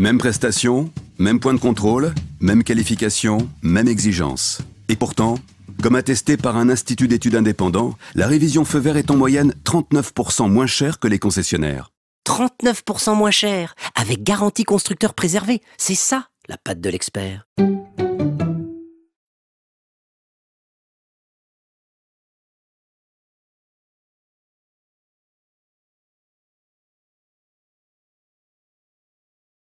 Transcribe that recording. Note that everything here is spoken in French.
Même prestation, même point de contrôle, même qualification, même exigence. Et pourtant, comme attesté par un institut d'études indépendant, la révision feu vert est en moyenne 39% moins chère que les concessionnaires. 39% moins cher, avec garantie constructeur préservée. C'est ça, la patte de l'expert.